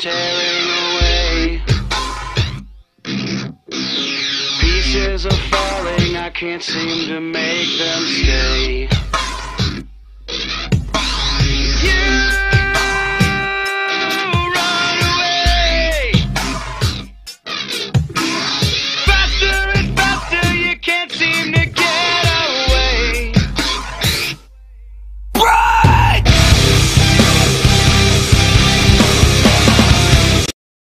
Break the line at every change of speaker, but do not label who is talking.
tearing away. Pieces are falling, I can't seem to make them stay.